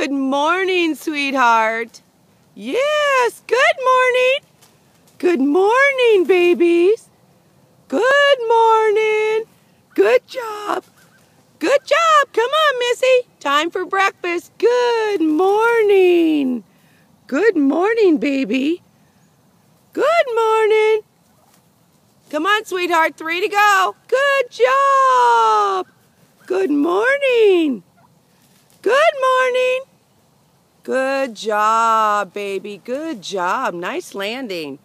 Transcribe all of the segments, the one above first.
Good morning, sweetheart. Yes, good morning. Good morning, babies. Good morning. Good job. Good job. Come on, Missy. Time for breakfast. Good morning. Good morning, baby. Good morning. Come on, sweetheart. Three to go. Good job. Good morning. Good morning. Good job, baby. Good job. Nice landing.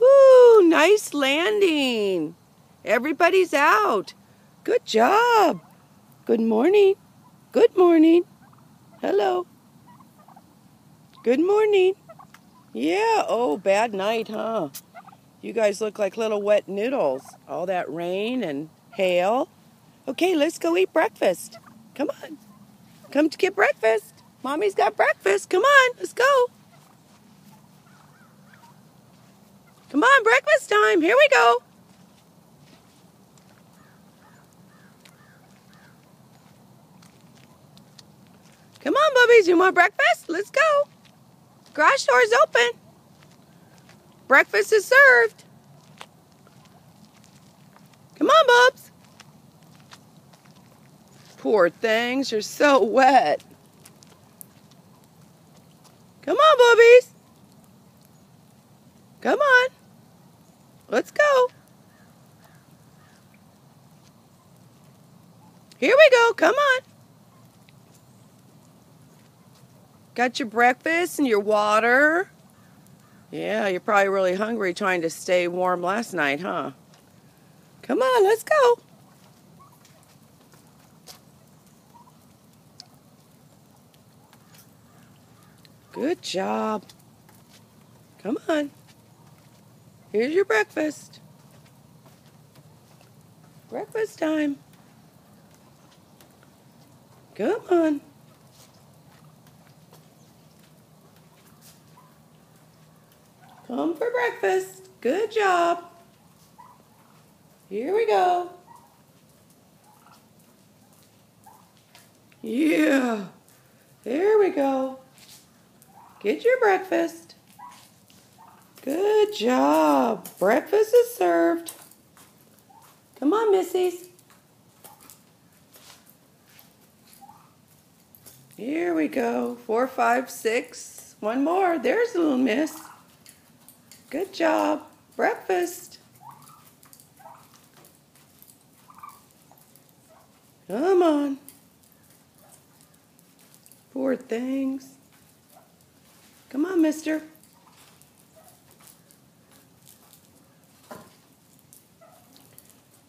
Woo, nice landing. Everybody's out. Good job. Good morning. Good morning. Hello. Good morning. Yeah, oh, bad night, huh? You guys look like little wet noodles. All that rain and hail. Okay, let's go eat breakfast. Come on. Come to get breakfast. Mommy's got breakfast. Come on, let's go. Come on, breakfast time. Here we go. Come on, bubbies. You want breakfast? Let's go. Garage door is open. Breakfast is served. Come on, bubs. Poor things, you're so wet. Come on, bubbies. Come on. Let's go. Here we go. Come on. Got your breakfast and your water. Yeah, you're probably really hungry trying to stay warm last night, huh? Come on, let's go. Good job. Come on. Here's your breakfast. Breakfast time. Come on. Come for breakfast. Good job. Here we go. Yeah. There we go. Get your breakfast. Good job. Breakfast is served. Come on, missies. Here we go. Four, five, six. One more. There's a little miss. Good job. Breakfast. Come on. Poor things. Come on, mister.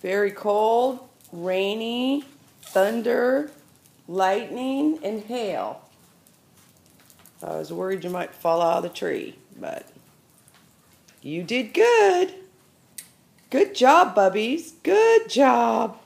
Very cold, rainy, thunder, lightning, and hail. I was worried you might fall out of the tree, but you did good. Good job, bubbies. Good job.